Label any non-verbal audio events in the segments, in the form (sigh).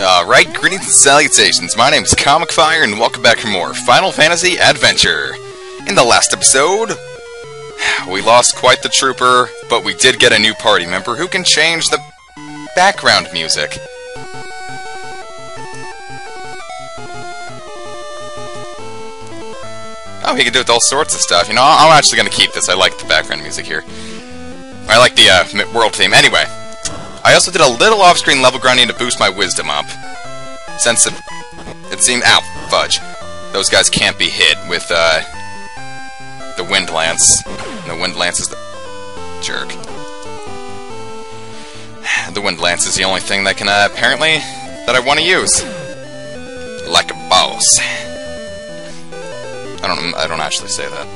Alright, greetings and salutations. My name is Comic Fire, and welcome back for more Final Fantasy Adventure. In the last episode, we lost quite the trooper, but we did get a new party member who can change the background music. Oh, he can do it with all sorts of stuff. You know, I'm actually going to keep this. I like the background music here. I like the uh, world theme. Anyway, I also did a little off-screen level grinding to boost my wisdom up. Since it, it seemed... Ow, fudge. Those guys can't be hit with, uh, the Wind Lance. The Wind Lance is the... jerk. (sighs) The Wind Lance is the only thing that can, uh, apparently, that I want to use. Like a boss. I don't, I don't actually say that.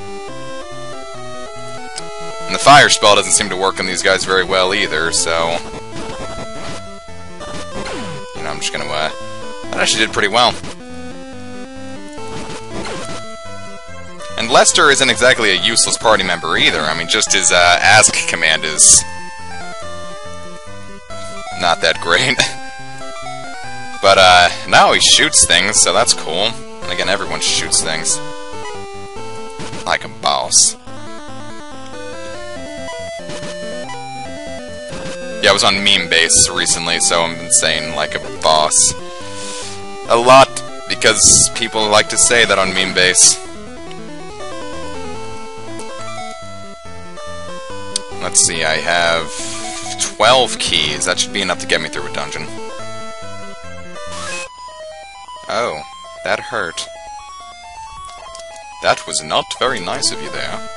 And the fire spell doesn't seem to work on these guys very well either, so... Just gonna, uh... That actually did pretty well. And Lester isn't exactly a useless party member either. I mean, just his, uh, ask command is... Not that great. (laughs) but, uh, now he shoots things, so that's cool. And again, everyone shoots things like a boss. Yeah, I was on Memebase recently, so I'm saying like a boss. A lot, because people like to say that on Memebase. Let's see, I have 12 keys. That should be enough to get me through a dungeon. Oh, that hurt. That was not very nice of you there.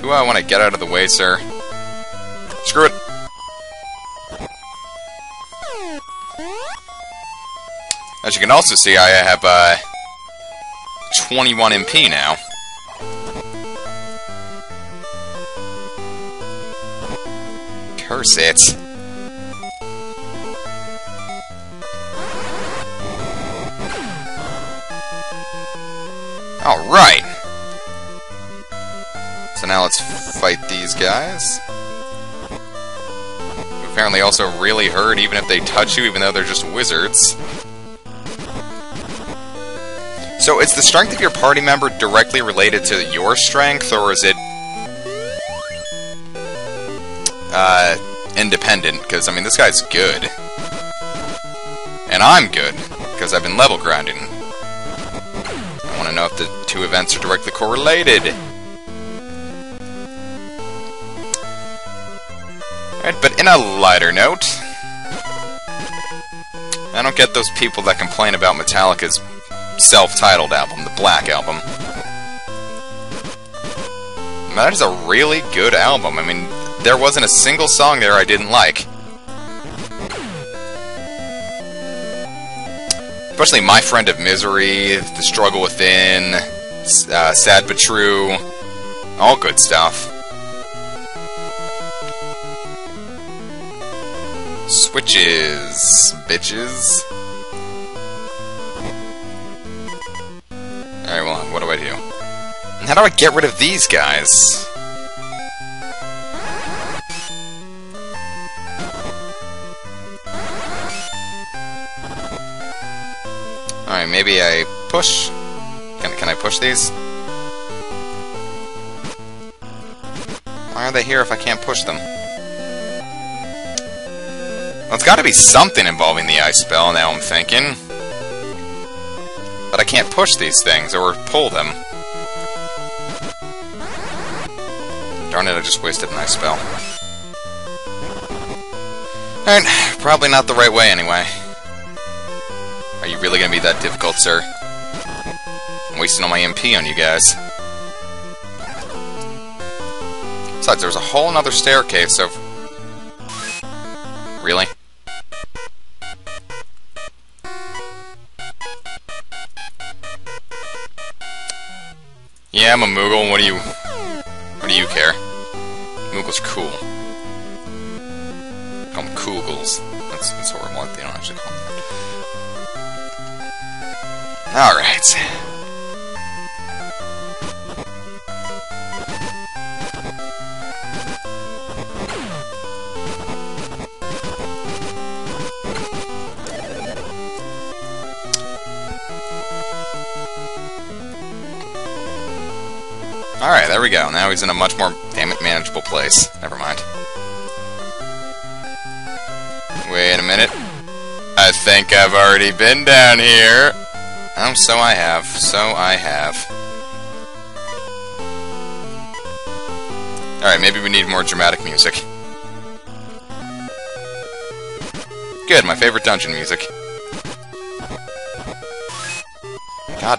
Do I want to get out of the way, sir? Screw it! As you can also see, I have, uh, 21 MP now. Curse it. Alright! Now let's fight these guys. Apparently also really hurt even if they touch you, even though they're just wizards. So is the strength of your party member directly related to your strength, or is it... Uh, independent? Because, I mean, this guy's good. And I'm good, because I've been level grinding I want to know if the two events are directly correlated. In a lighter note, I don't get those people that complain about Metallica's self-titled album, the Black Album. That is a really good album. I mean, there wasn't a single song there I didn't like. especially My Friend of Misery, The Struggle Within, uh, Sad But True, all good stuff. Switches, bitches. Alright, well, what do I do? how do I get rid of these guys? Alright, maybe I push. Can, can I push these? Why are they here if I can't push them? Well, it's gotta be something involving the ice spell, now I'm thinking. But I can't push these things, or pull them. Darn it, I just wasted an ice spell. Alright, probably not the right way anyway. Are you really gonna be that difficult, sir? I'm wasting all my MP on you guys. Besides, there's a whole other staircase of... Really? Yeah, I'm a Moogle. What do you... What do you care? Moogle's cool. Call them Koogles. That's, that's horrible. They don't actually call them. Alright. Alright, there we go. Now he's in a much more, damn it, manageable place. Never mind. Wait a minute. I think I've already been down here. Oh, so I have. So I have. Alright, maybe we need more dramatic music. Good, my favorite dungeon music. God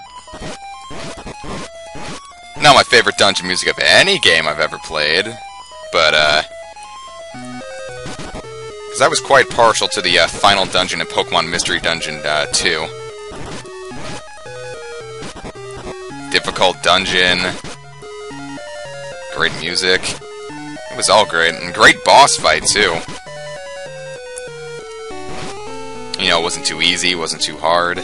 not my favorite dungeon music of any game I've ever played, but, uh... Because I was quite partial to the uh, final dungeon in Pokemon Mystery Dungeon uh, 2. Difficult dungeon. Great music. It was all great. And great boss fight, too. You know, it wasn't too easy, wasn't too hard.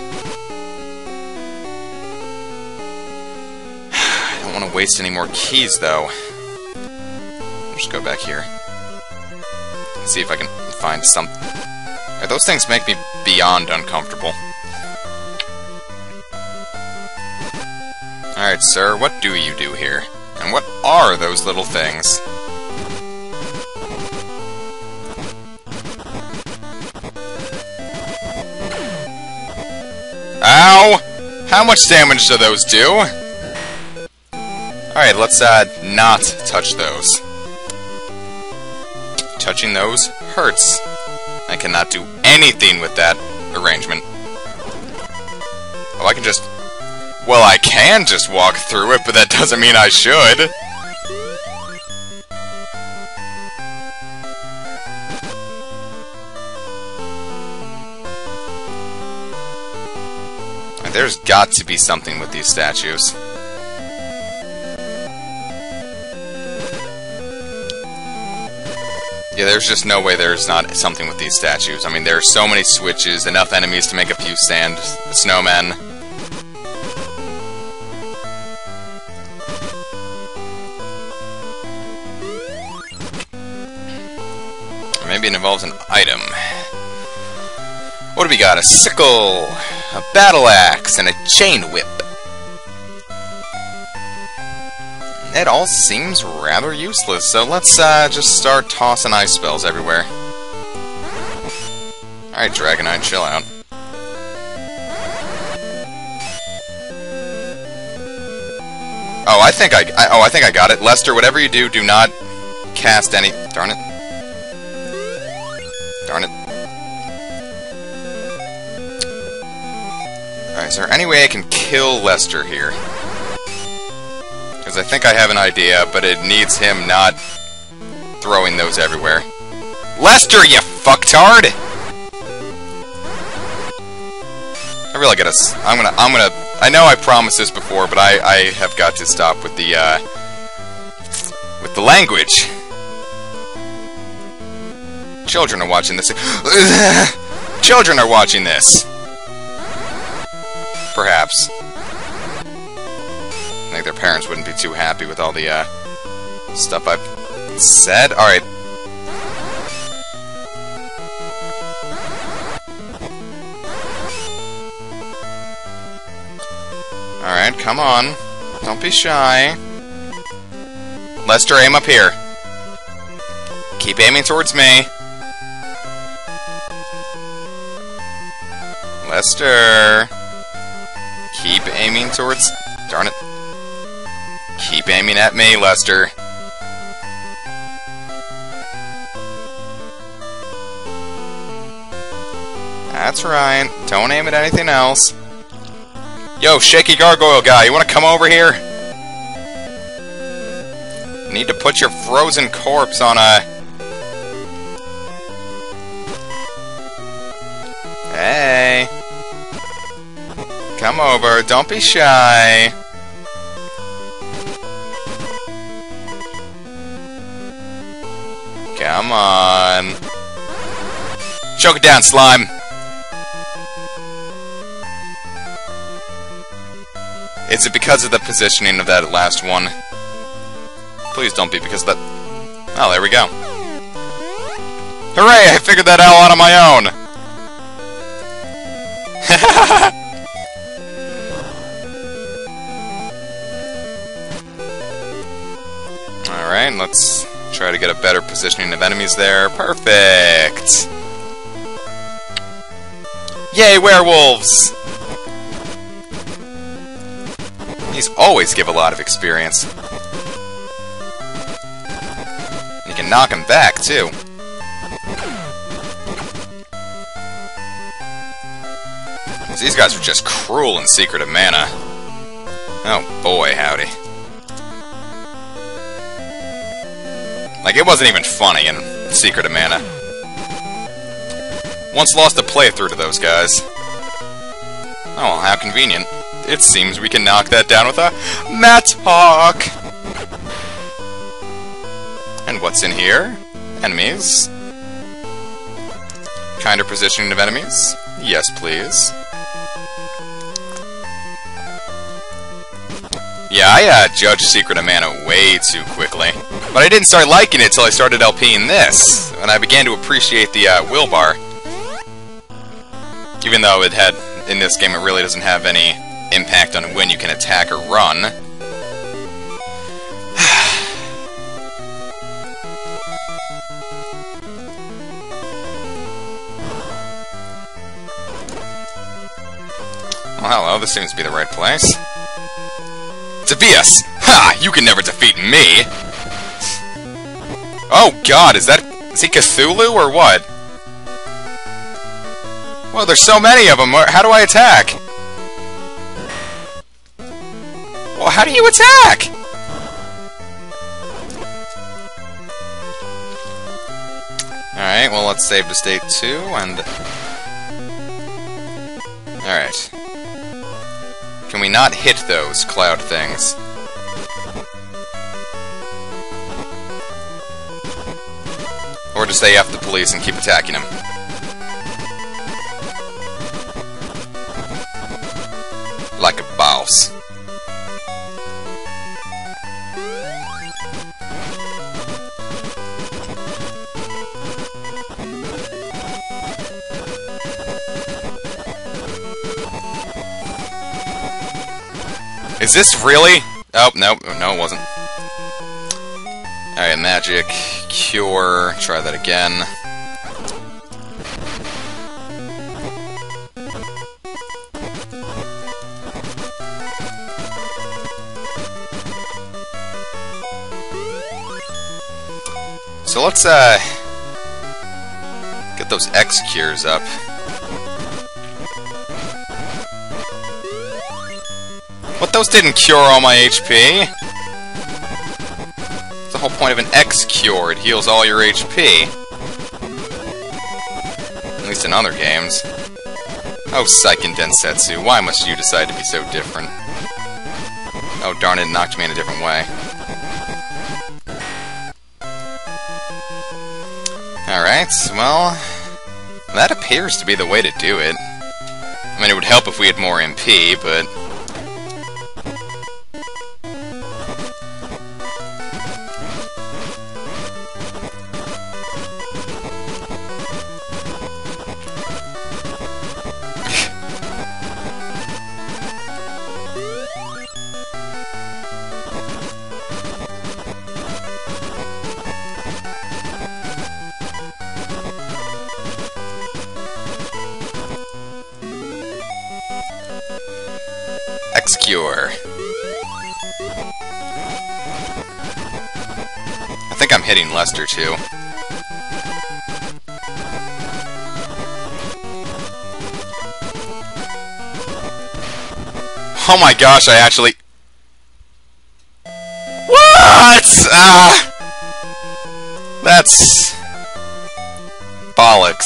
Waste any more keys, though. just go back here. See if I can find some... Those things make me beyond uncomfortable. Alright, sir, what do you do here? And what are those little things? Ow! How much damage do those do? Alright, let's uh, not touch those. Touching those hurts. I cannot do anything with that arrangement. Oh, I can just... Well, I can just walk through it, but that doesn't mean I should. There's got to be something with these statues. Yeah, there's just no way there's not something with these statues. I mean, there are so many switches, enough enemies to make a few sand snowmen. Maybe it involves an item. What do we got? A sickle, a battle axe, and a chain whip. It all seems rather useless, so let's uh, just start tossing ice spells everywhere. Alright, Dragonite, chill out. Oh, I think I, I, oh I think I got it. Lester, whatever you do, do not cast any. Darn it. Darn it. Alright, is there any way I can kill Lester here? Because I think I have an idea, but it needs him not throwing those everywhere. Lester, you fucktard! I really gotta... I'm gonna... I'm gonna... I know I promised this before, but I, I have got to stop with the, uh... With the language. Children are watching this. (laughs) Children are watching this! Perhaps think their parents wouldn't be too happy with all the, uh, stuff I've said. Alright. Alright, come on. Don't be shy. Lester, aim up here. Keep aiming towards me. Lester. Keep aiming towards... Darn it. Keep aiming at me, Lester. That's right. Don't aim at anything else. Yo, shaky gargoyle guy, you wanna come over here? Need to put your frozen corpse on a... Hey. Come over, don't be shy. Come on. Choke it down, slime. Is it because of the positioning of that last one? Please don't be because that... Oh, there we go. Hooray! I figured that out on my own! (laughs) Alright, let's try to get a better positioning of enemies there. Perfect! Yay, werewolves! These always give a lot of experience. You can knock them back, too. These guys are just cruel in Secret of Mana. Oh boy, howdy. Like, it wasn't even funny in Secret of Mana. Once lost a playthrough to those guys. Oh, how convenient. It seems we can knock that down with a Mattock! And what's in here? Enemies. Kinder positioning of enemies? Yes, please. Yeah, I uh, judged Secret of Mana way too quickly. But I didn't start liking it till I started LPing this, and I began to appreciate the uh, wheel bar. Even though it had, in this game, it really doesn't have any impact on when you can attack or run. (sighs) well, hello, this seems to be the right place. Tobias! Ha! You can never defeat me! Oh god, is that... Is he Cthulhu, or what? Well, there's so many of them. How do I attack? Well, how do you attack? Alright, well, let's save to state 2, and... Alright. Can we not hit those cloud things? Or just after the police and keep attacking them? Like a boss. Is this really? Oh, no, no, it wasn't. Alright, magic, cure, try that again. So let's, uh, get those X cures up. What, those didn't cure all my HP? It's the whole point of an X cure, it heals all your HP. At least in other games. Oh, Seiken Densetsu, why must you decide to be so different? Oh, darn it, it knocked me in a different way. Alright, well... That appears to be the way to do it. I mean, it would help if we had more MP, but... X-Cure. I think I'm hitting Lester, too. Oh my gosh, I actually... What? Ah! That's... Bollocks.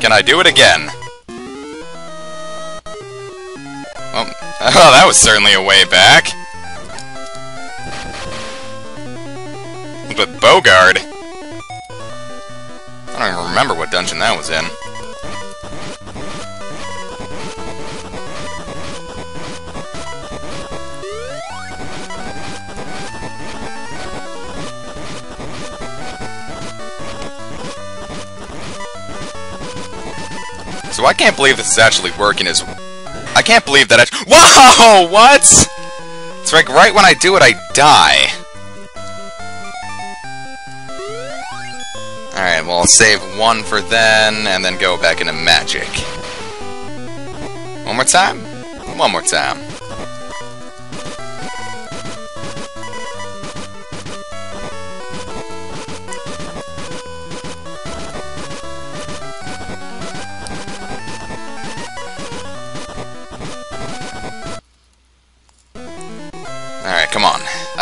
Can I do it again? Was certainly a way back. But Bogard... I don't even remember what dungeon that was in. So I can't believe this is actually working as... I can't believe that I... Whoa! (laughs) What? It's like right when I do it, I die. Alright, well, I'll save one for then, and then go back into magic. One more time? One more time.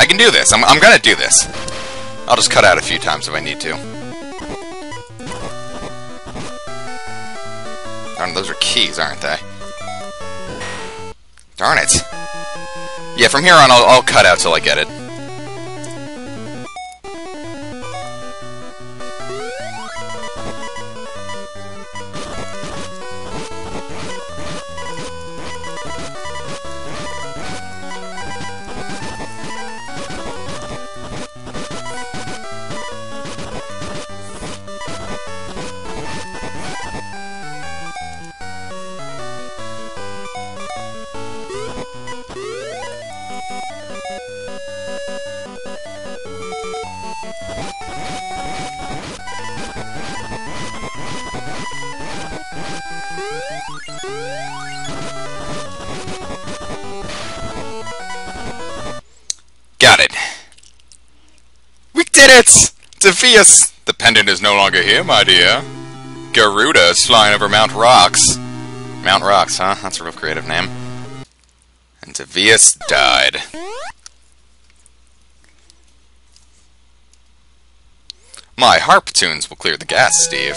I can do this. I'm, I'm gonna do this. I'll just cut out a few times if I need to. Darn, those are keys, aren't they? Darn it. Yeah, from here on, I'll, I'll cut out till I get it. Davias! The pendant is no longer here, my dear. Garuda is flying over Mount Rocks. Mount Rocks, huh? That's a real creative name. And Davias died. My harp tunes will clear the gas, Steve.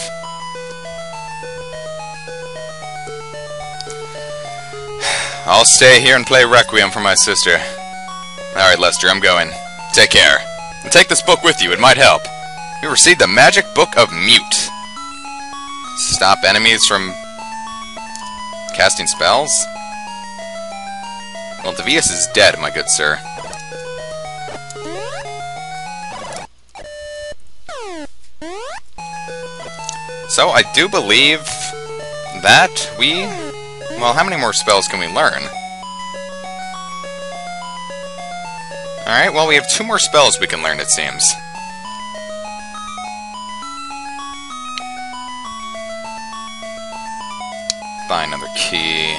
I'll stay here and play Requiem for my sister. Alright, Lester, I'm going. Take care. And take this book with you, it might help. You received the Magic Book of Mute. Stop enemies from casting spells? Well, Davias is dead, my good sir. So, I do believe that we... Well, how many more spells can we learn? Alright, well, we have two more spells we can learn, it seems. Buy another key.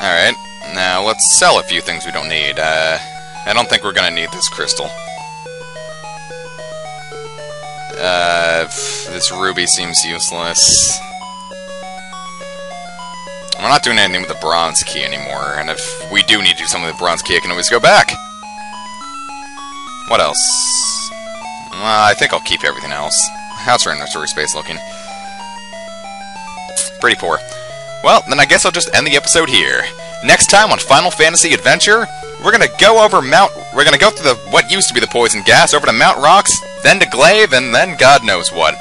Alright, now let's sell a few things we don't need. Uh, I don't think we're gonna need this crystal. Uh, this ruby seems useless. We're not doing anything with the bronze key anymore, and if we do need to do something with the bronze key, I can always go back. What else? I think I'll keep everything else. How's our inventory space looking? Pretty poor. Well, then I guess I'll just end the episode here. Next time on Final Fantasy Adventure, we're gonna go over Mount... We're gonna go through the what used to be the Poison Gas, over to Mount Rocks, then to Glaive, and then God knows what.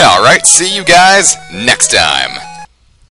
Alright, see you guys next time.